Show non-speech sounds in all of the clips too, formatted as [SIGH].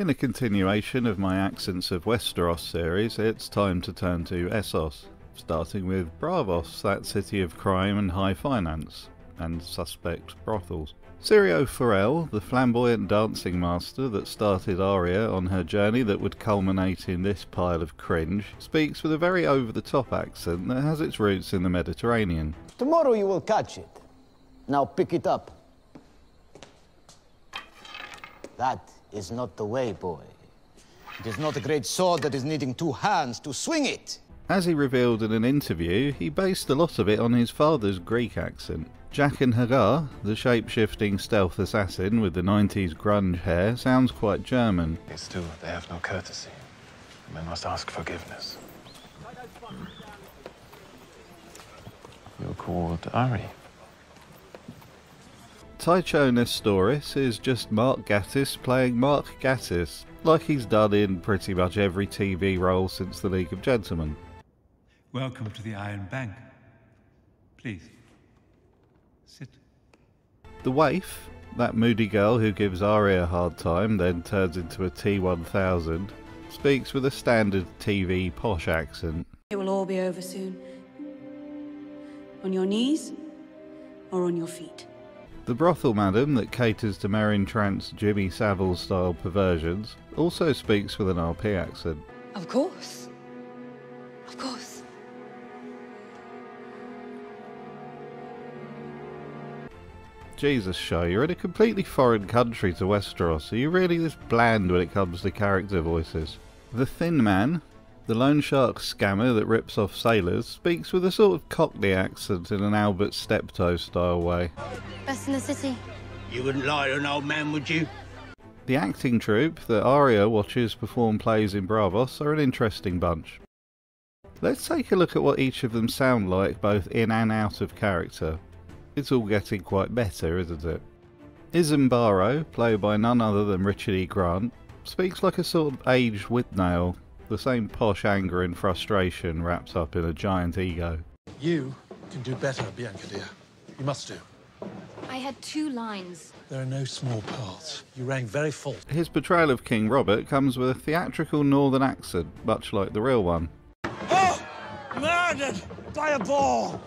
In a continuation of my Accents of Westeros series, it's time to turn to Essos, starting with Braavos, that city of crime and high finance, and suspect brothels. Syrio Forel, the flamboyant dancing master that started Arya on her journey that would culminate in this pile of cringe, speaks with a very over the top accent that has its roots in the Mediterranean. Tomorrow you will catch it. Now pick it up. That is not the way, boy. It is not a great sword that is needing two hands to swing it. As he revealed in an interview, he based a lot of it on his father's Greek accent. Jaqen H'ghar, the shape-shifting stealth assassin with the 90s grunge hair, sounds quite German. Still, they have no courtesy. Men must ask forgiveness. You're called Ari. Tycho Nestoris is just Mark Gatiss playing Mark Gatiss, like he's done in pretty much every TV role since The League of Gentlemen. Welcome to the Iron Bank. Please, sit. The waif, that moody girl who gives Arya a hard time, then turns into a T1000, speaks with a standard TV posh accent. It will all be over soon. On your knees or on your feet. The brothel madam that caters to Meryn Trant's Jimmy Savile style perversions also speaks with an RP accent. Of course. Of course. Jesus, show, you're in a completely foreign country to Westeros. Are you really this bland when it comes to character voices? The Thin Man, the loan shark scammer that rips off sailors, speaks with a sort of cockney accent in an Albert Steptoe style way. Best in the city. You wouldn't lie to an old man, would you? The acting troupe that Arya watches perform plays in Braavos are an interesting bunch. Let's take a look at what each of them sound like both in and out of character. It's all getting quite better, isn't it? Izembaro, played by none other than Richard E. Grant, speaks like a sort of aged Withnail, the same posh anger and frustration wrapped up in a giant ego. You can do better, Bianca dear. You must do. I had two lines. There are no small parts. You rang very full. His portrayal of King Robert comes with a theatrical northern accent, much like the real one. Oh! Murdered by a boar!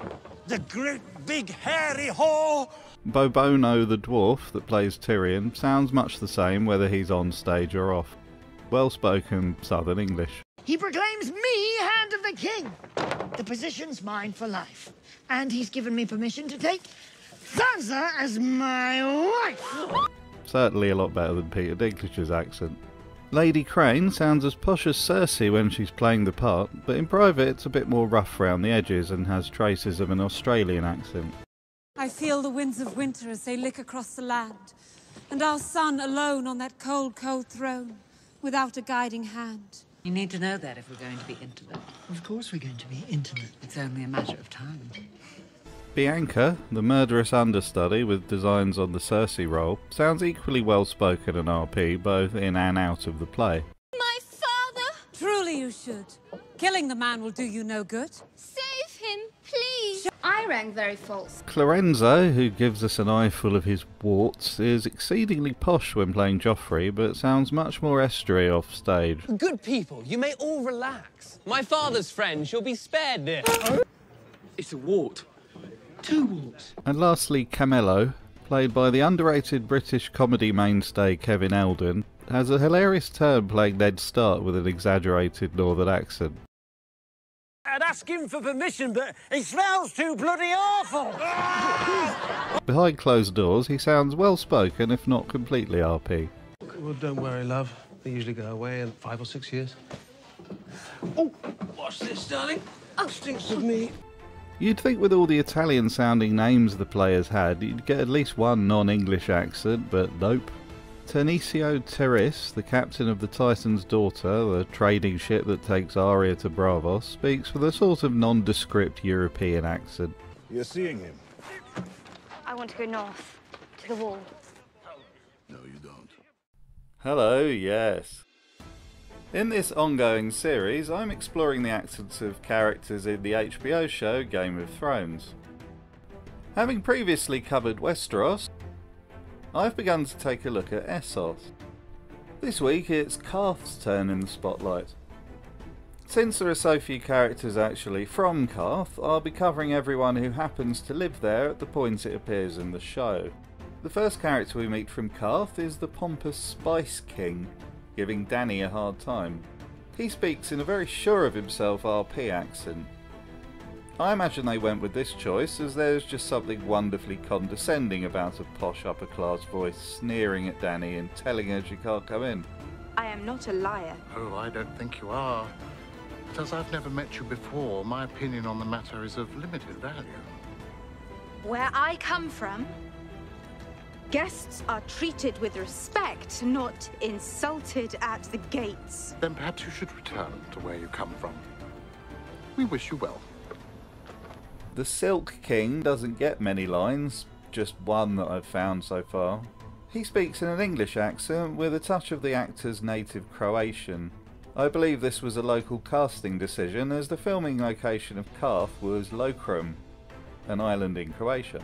The great big hairy whore! Bobono the dwarf that plays Tyrion sounds much the same whether he's on stage or off. Well spoken southern English. He proclaims me Hand of the King. The position's mine for life. And he's given me permission to take Sansa as my wife. Certainly a lot better than Peter Dinklage's accent. Lady Crane sounds as posh as Cersei when she's playing the part, but in private it's a bit more rough round the edges and has traces of an Australian accent. I feel the winds of winter as they lick across the land, and our son alone on that cold, cold throne, without a guiding hand. You need to know that if we're going to be intimate. Of course we're going to be intimate. It's only a matter of time. Bianca, the murderous understudy with designs on the Cersei role, sounds equally well spoken and RP both in and out of the play. My father! Truly you should. Killing the man will do you no good. Save him, please! I rang very false. Clarenzo, who gives us an eyeful of his warts, is exceedingly posh when playing Joffrey, but sounds much more estuary off stage. Good people, you may all relax. My father's friend shall be spared this. It's a wart. Two warts. And lastly, Camello, played by the underrated British comedy mainstay Kevin Eldon, has a hilarious turn playing Ned Stark with an exaggerated northern accent. I'd ask him for permission, but he smells too bloody awful! [LAUGHS] Behind closed doors, he sounds well spoken, if not completely RP. Well, don't worry, love. They usually go away in five or six years. Oh, watch this, darling. Oh, stinks of me. You'd think with all the Italian sounding names the players had, you'd get at least one non English accent, but nope. Ternesio Terys, the captain of the Titan's Daughter, the trading ship that takes Arya to Braavos, speaks with a sort of nondescript European accent. You're seeing him? I want to go north, to the wall. No, you don't. Hello, yes. In this ongoing series, I'm exploring the accents of characters in the HBO show Game of Thrones. Having previously covered Westeros, I've begun to take a look at Essos. This week it's Qarth's turn in the spotlight. Since there are so few characters actually from Qarth, I'll be covering everyone who happens to live there at the point it appears in the show. The first character we meet from Qarth is the pompous Spice King, giving Dany a hard time. He speaks in a very sure of himself RP accent. I imagine they went with this choice as there's just something wonderfully condescending about a posh upper class voice sneering at Dany and telling her she can't come in. I am not a liar. Oh, I don't think you are. But as I've never met you before, my opinion on the matter is of limited value. Where I come from, guests are treated with respect, not insulted at the gates. Then perhaps you should return to where you come from. We wish you well. The Silk King doesn't get many lines, just one that I've found so far. He speaks in an English accent with a touch of the actor's native Croatian. I believe this was a local casting decision as the filming location of Qarth was Lokrum, an island in Croatia.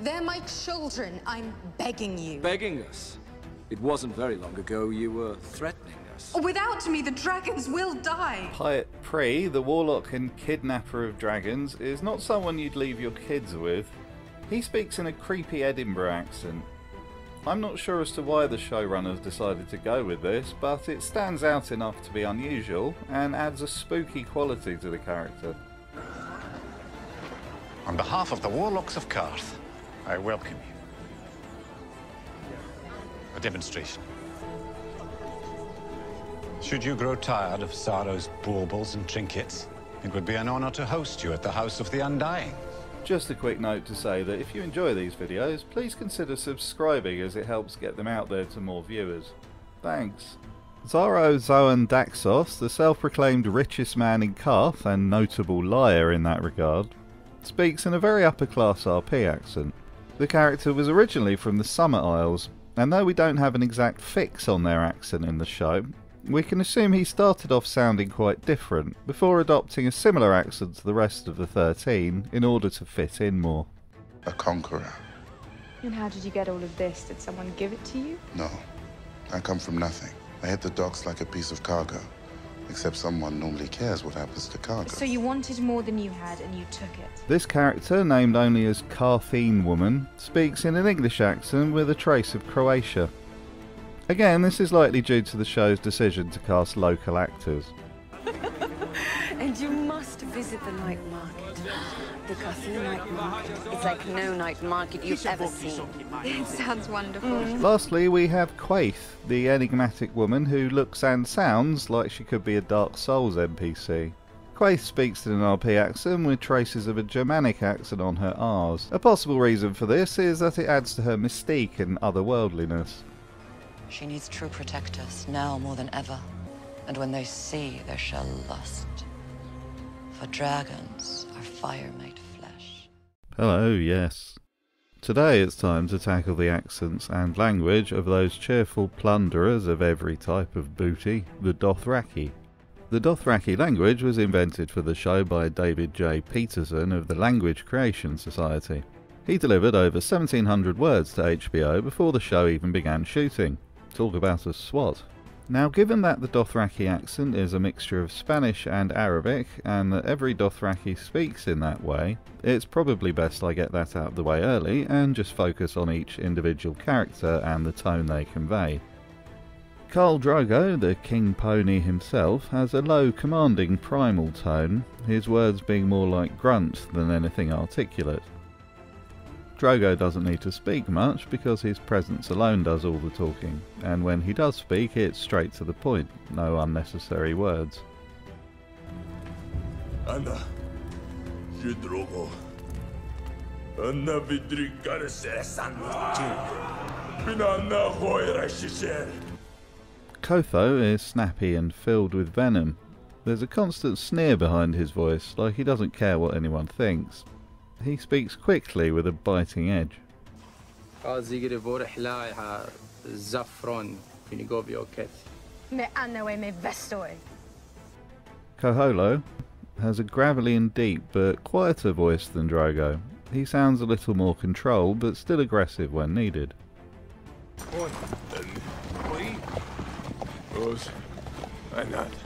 They're my children. I'm begging you. Begging us? It wasn't very long ago you were threatening us. Oh, without me, the dragons will die. Pyat Pree, the warlock and kidnapper of dragons, is not someone you'd leave your kids with. He speaks in a creepy Edinburgh accent. I'm not sure as to why the showrunners decided to go with this, but it stands out enough to be unusual and adds a spooky quality to the character. On behalf of the Warlocks of Qarth, I welcome you. A demonstration. Should you grow tired of Xaro's baubles and trinkets, it would be an honor to host you at the House of the Undying. Just a quick note to say that if you enjoy these videos, please consider subscribing as it helps get them out there to more viewers. Thanks. Xaro Xhoan Daxos, the self-proclaimed richest man in Qarth and notable liar in that regard, speaks in a very upper-class RP accent. The character was originally from the Summer Isles, and though we don't have an exact fix on their accent in the show, we can assume he started off sounding quite different, before adopting a similar accent to the rest of the 13 in order to fit in more. A conqueror. And how did you get all of this? Did someone give it to you? No. I come from nothing. I hit the docks like a piece of cargo. Except someone normally cares what happens to cargo. So you wanted more than you had and you took it. This character, named only as Qarthine Woman, speaks in an English accent with a trace of Croatia. Again, this is likely due to the show's decision to cast local actors. [LAUGHS] and you must visit the night market. Because the night market is like no night market you've ever seen. [LAUGHS] It sounds wonderful. Lastly, we have Quaithe, the enigmatic woman who looks and sounds like she could be a Dark Souls NPC. Quaithe speaks in an RP accent with traces of a Germanic accent on her R's. A possible reason for this is that it adds to her mystique and otherworldliness. She needs true protectors, now more than ever. And when they see, they shall lust. For dragons are fire made flesh. Hello, yes. Today it's time to tackle the accents and language of those cheerful plunderers of every type of booty, the Dothraki. The Dothraki language was invented for the show by David J. Peterson of the Language Creation Society. He delivered over 1700 words to HBO before the show even began shooting. Talk about a swat. Now, given that the Dothraki accent is a mixture of Spanish and Arabic, and that every Dothraki speaks in that way, it's probably best I get that out of the way early and just focus on each individual character and the tone they convey. Khal Drogo, the king pony himself, has a low, commanding primal tone, his words being more like grunts than anything articulate. Drogo doesn't need to speak much because his presence alone does all the talking, and when he does speak, it's straight to the point, no unnecessary words. Anna, je drogo. Anna vidri karasera sanmutju. Binanna hoira shisher. Qotho is snappy and filled with venom. There's a constant sneer behind his voice, like he doesn't care what anyone thinks. He speaks quickly with a biting edge. Cohollo has a gravelly and deep but quieter voice than Drogo. He sounds a little more controlled but still aggressive when needed.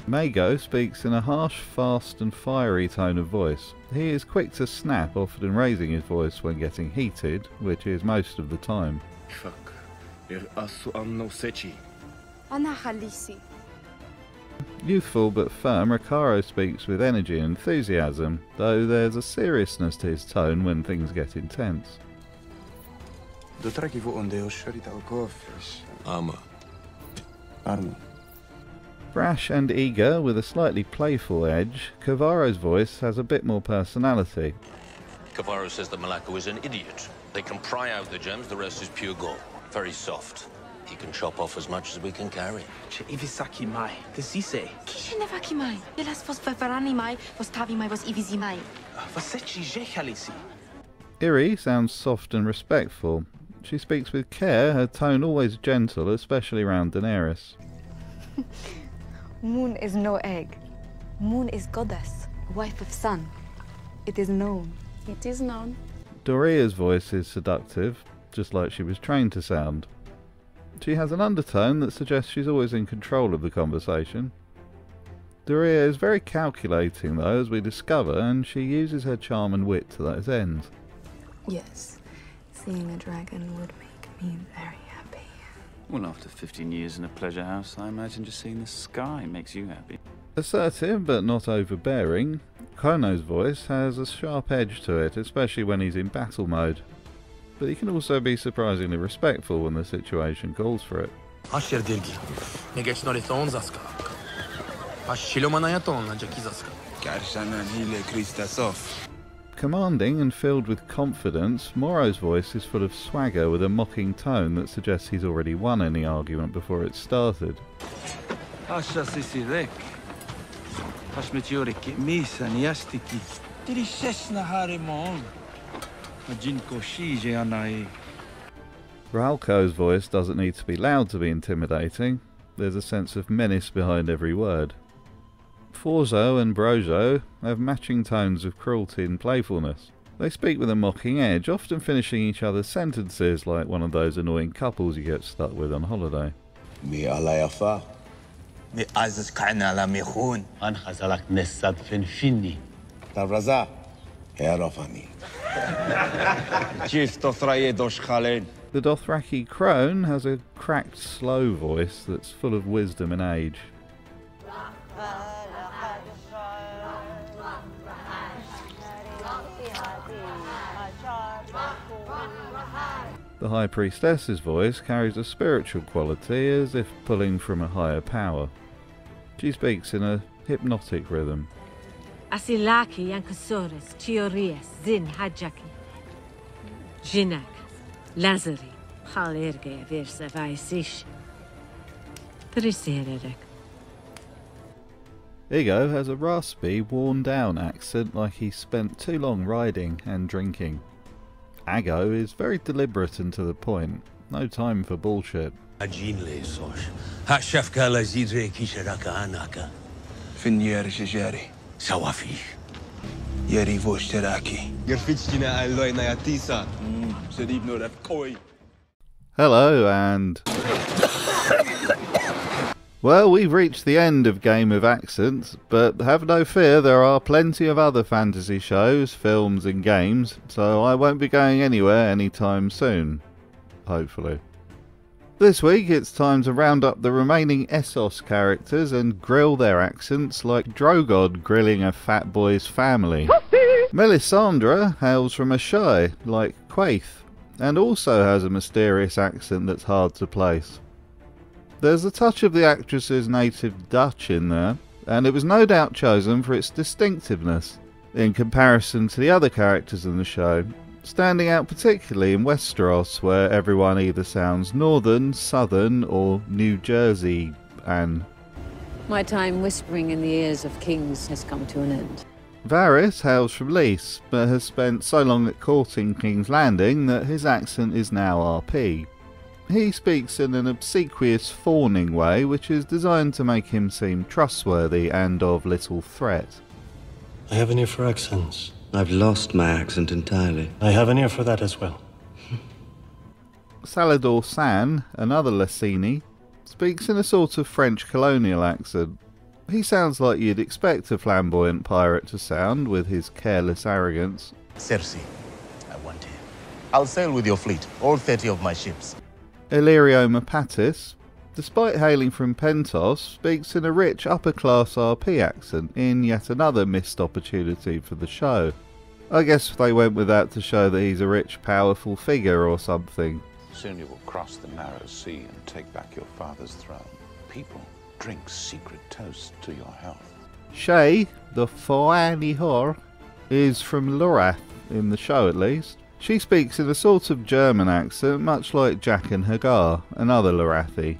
Mago speaks in a harsh, fast, and fiery tone of voice. He is quick to snap, often raising his voice when getting heated, which is most of the time. Fuck. Youthful but firm, Rakharo speaks with energy and enthusiasm, though there's a seriousness to his tone when things get intense. Ama. Arma. Brash and eager, with a slightly playful edge, Kovarro's voice has a bit more personality. Kovarro says that Malacca is an idiot. They can pry out the gems, the rest is pure gold. Very soft. He can chop off as much as we can carry. Czy iwisaki mai, ty sise. Kishi ne vaki mai. Jelas vos ververani mai, vos tavi mai, vos ivisi mai. Ah, Vasechi jehalisi. Irri sounds soft and respectful. She speaks with care, her tone always gentle, especially around Daenerys. [LAUGHS] Moon is no egg. Moon is goddess, wife of sun. It is known. It is known. Doreah's voice is seductive, just like she was trained to sound. She has an undertone that suggests she's always in control of the conversation. Doria is very calculating, though, as we discover, and she uses her charm and wit to those ends. Yes, seeing a dragon would make me very happy. Well, after 15 years in a pleasure house, I imagine just seeing the sky makes you happy. Assertive but not overbearing, Qhono's voice has a sharp edge to it, especially when he's in battle mode. But he can also be surprisingly respectful when the situation calls for it. Asher dirgi. Ne geç nori ton zaska. Ashilo manayaton na jaki zaska. Karshanan hile Kristasov. Commanding and filled with confidence, Moro's voice is full of swagger with a mocking tone that suggests he's already won any argument before it started. Asha sisirek. Ashmetiorik misa niastiki. Tiri sesna harimon. Majinko shije anai. Rhalko's voice doesn't need to be loud to be intimidating. There's a sense of menace behind every word. Forzho and Brozho have matching tones of cruelty and playfulness. They speak with a mocking edge, often finishing each other's sentences like one of those annoying couples you get stuck with on holiday. Mi alayafa. Mi azaz kana la mihun. An hazalak nesad fin finni. Tavraza. Herofani. Chief [LAUGHS] Tothraye dosh khalen. The Dothraki crone has a cracked, slow voice that's full of wisdom and age. The High Priestess's voice carries a spiritual quality as if pulling from a higher power. She speaks in a hypnotic rhythm. Asilaki Yankasores, Tiorias, Zin Hajaki. Jinak, Lazari, Halirge Virsa Vaisish. Trisererek. Ego has a raspy, worn down accent like he spent too long riding and drinking. Aggo is very deliberate and to the point, no time for bullshit. Ajin le sosh. Hashafka la zidre kisharaka anaka. Fin yeri shijeri. Sawafi. Yeri voshteraki. Gerfitchina Well, we've reached the end of Game of Accents, but have no fear, there are plenty of other fantasy shows, films, and games, so I won't be going anywhere anytime soon. Hopefully. This week it's time to round up the remaining Essos characters and grill their accents like Drogod grilling a fat boy's family. Melisandre hails from Asshai, like Quaithe, and also has a mysterious accent that's hard to place. There's a touch of the actress's native Dutch in there, and it was no doubt chosen for its distinctiveness in comparison to the other characters in the show, standing out particularly in Westeros, where everyone either sounds northern, southern, or New Jersey, and My time whispering in the ears of kings has come to an end. Varys hails from Lys, but has spent so long at court in King's Landing that his accent is now RP. He speaks in an obsequious, fawning way, which is designed to make him seem trustworthy and of little threat. I have an ear for accents. I've lost my accent entirely. I have an ear for that as well. Salladhor Saan, another Lyseni, speaks in a sort of French colonial accent. He sounds like you'd expect a flamboyant pirate to sound with his careless arrogance. Cersei, I want him. I'll sail with your fleet, all 30 of my ships. Illyrio Mopatis, despite hailing from Pentos, speaks in a rich upper class RP accent in yet another missed opportunity for the show. I guess they went with that to show that he's a rich, powerful figure or something. Soon you will cross the narrow sea and take back your father's throne. People drink secret toasts to your health. Shae, the Foani whore, is from Lorath, in the show at least. She speaks in a sort of German accent, much like Jaqen H'ghar, another Lorathi.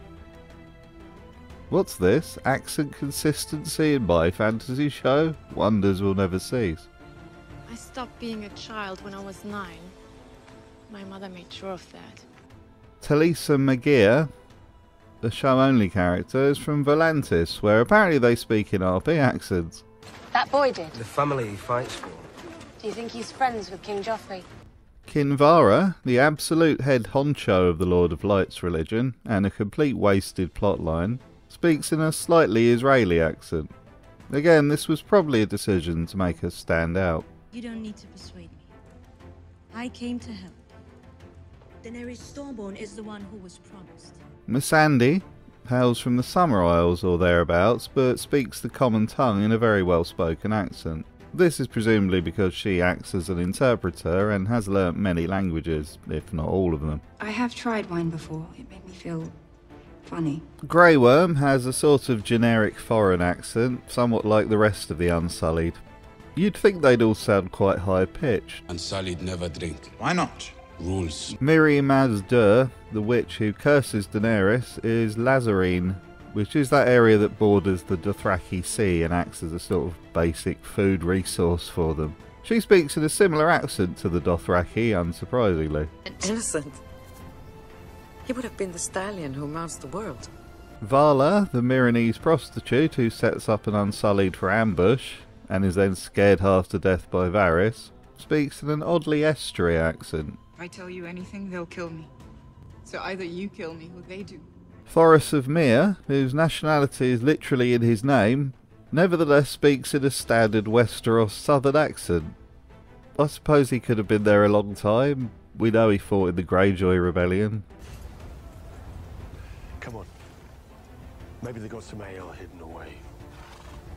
What's this? Accent consistency in my fantasy show? Wonders will never cease. I stopped being a child when I was nine. My mother made sure of that. Talisa Maegyr, the show only character, is from Volantis, where apparently they speak in RP accents. That boy did. The family he fights for. Do you think he's friends with King Joffrey? Kinvara, the absolute head honcho of the Lord of Lights religion, and a complete wasted plotline, speaks in a slightly Israeli accent. Again, this was probably a decision to make us stand out. You don't need to persuade me. I came to help. Daenerys Stormborn is the one who was promised. Missandei hails from the Summer Isles or thereabouts, but speaks the common tongue in a very well spoken accent. This is presumably because she acts as an interpreter and has learnt many languages, if not all of them. I have tried wine before. It made me feel funny. Grey Worm has a sort of generic foreign accent, somewhat like the rest of the Unsullied. You'd think they'd all sound quite high pitched. Unsullied never drink. Why not? Rules. Mirri Maz-Duur, the witch who curses Daenerys, is Lhazareen, which is that area that borders the Dothraki Sea and acts as a sort of basic food resource for them. She speaks in a similar accent to the Dothraki, unsurprisingly. Innocent. He would have been the stallion who mounts the world. Vala, the Meereenese prostitute who sets up an Unsullied for ambush and is then scared half to death by Varys, speaks in an oddly estuary accent. If I tell you anything, they'll kill me. So either you kill me or they do. Thoros of Myr, whose nationality is literally in his name, nevertheless speaks in a standard Westeros southern accent. I suppose he could have been there a long time. We know he fought in the Greyjoy Rebellion. Come on. Maybe they got some ale hidden away.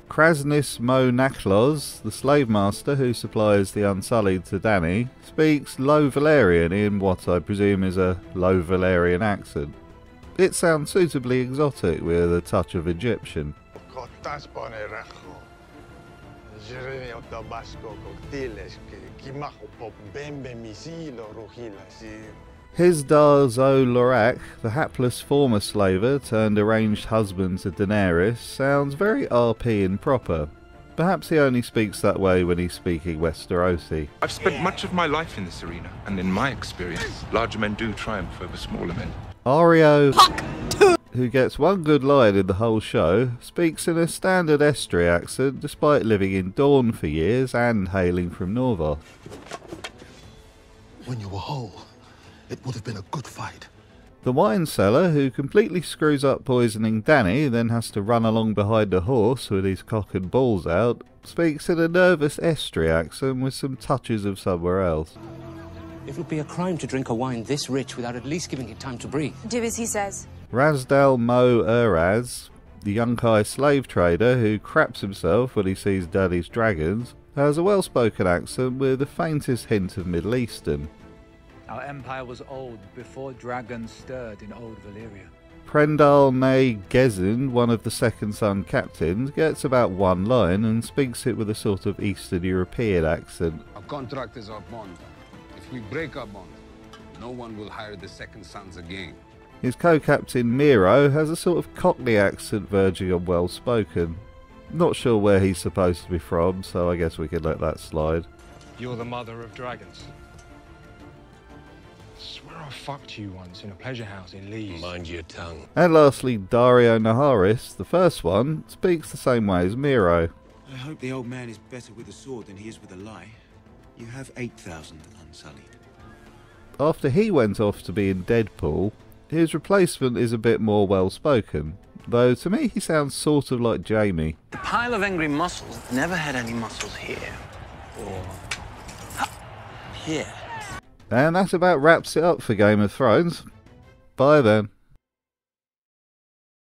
Kraznys Mo Nakloz, the slave master who supplies the Unsullied to Dany, speaks Low Valyrian in what I presume is a Low Valyrian accent. It sounds suitably exotic with a touch of Egyptian. Hizdar Zo Loraq, the hapless former slaver turned arranged husband to Daenerys, sounds very RP and proper. Perhaps he only speaks that way when he's speaking Westerosi. I've spent much of my life in this arena, and in my experience, larger men do triumph over smaller men. Areo, who gets one good line in the whole show, speaks in a standard estuary accent despite living in Dorne for years and hailing from Norvos. When you were whole, it would have been a good fight. The wine seller, who completely screws up poisoning Dany, then has to run along behind a horse with his cock and balls out, speaks in a nervous estuary accent with some touches of somewhere else. It would be a crime to drink a wine this rich without at least giving it time to breathe. Do as he says. Razdal Mo Eraz, the Yunkai slave trader who craps himself when he sees Daddy's dragons, has a well spoken accent with the faintest hint of Middle Eastern. Our empire was old before dragons stirred in old Valyria. Prendahl Na Ghezn, one of the second son captains, gets about one line and speaks it with a sort of Eastern European accent. Our contract is our bond. If we break our bond, no one will hire the second sons again. His co captain Mero has a sort of Cockney accent verging on well spoken. Not sure where he's supposed to be from, so I guess we can let that slide. You're the mother of dragons. I swear I fucked you once in a pleasure house in Leeds. Mind your tongue. And lastly, Daario Naharis, the first one, speaks the same way as Mero. I hope the old man is better with a sword than he is with a lie. You have 8,000 unsullied. After he went off to be in Deadpool, His replacement is a bit more well spoken, though to me he sounds sort of like Jaime. The pile of angry muscles never had any muscles here. Or. here. And that about wraps it up for Game of Thrones. Bye then.